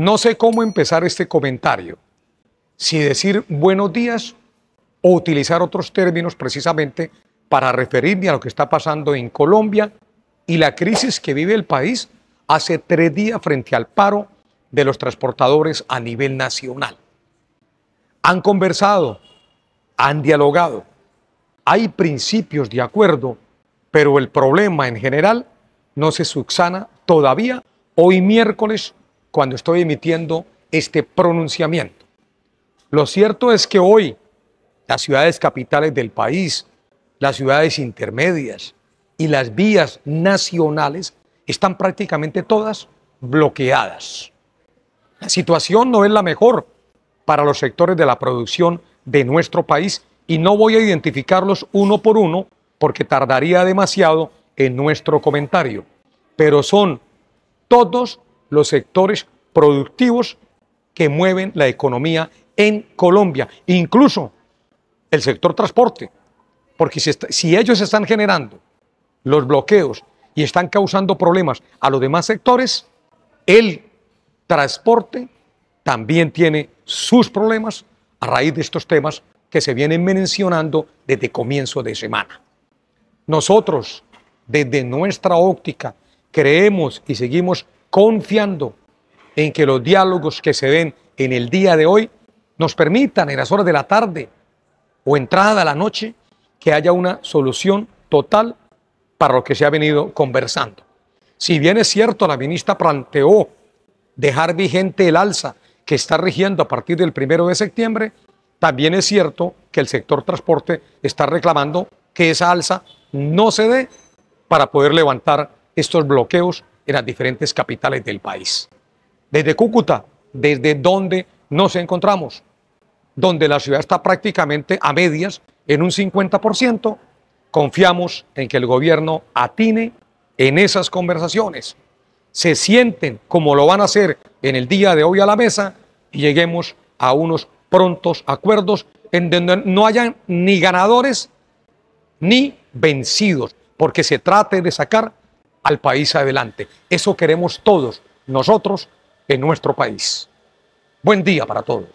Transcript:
No sé cómo empezar este comentario, si decir buenos días o utilizar otros términos precisamente para referirme a lo que está pasando en Colombia y la crisis que vive el país hace tres días frente al paro de los transportadores a nivel nacional. Han conversado, han dialogado, hay principios de acuerdo, pero el problema en general no se subsana todavía hoy miércoles cuando estoy emitiendo este pronunciamiento. Lo cierto es que hoy las ciudades capitales del país, las ciudades intermedias y las vías nacionales están prácticamente todas bloqueadas. La situación no es la mejor para los sectores de la producción de nuestro país y no voy a identificarlos uno por uno porque tardaría demasiado en nuestro comentario, pero son todos los sectores productivos que mueven la economía en Colombia, incluso el sector transporte, porque si, ellos están generando los bloqueos y están causando problemas a los demás sectores, el transporte también tiene sus problemas a raíz de estos temas que se vienen mencionando desde comienzo de semana. Nosotros, desde nuestra óptica, creemos y seguimos confiando en que los diálogos que se den en el día de hoy nos permitan en las horas de la tarde o entrada a la noche que haya una solución total para lo que se ha venido conversando. Si bien es cierto, la ministra planteó dejar vigente el alza que está rigiendo a partir del primero de septiembre, también es cierto que el sector transporte está reclamando que esa alza no se dé para poder levantar estos bloqueos en las diferentes capitales del país. Desde Cúcuta, desde donde nos encontramos, donde la ciudad está prácticamente a medias en un 50%, confiamos en que el gobierno atine en esas conversaciones, se sienten como lo van a hacer en el día de hoy a la mesa y lleguemos a unos prontos acuerdos en donde no hayan ni ganadores ni vencidos, porque se trate de sacar al país adelante. Eso queremos todos nosotros en nuestro país. Buen día para todos.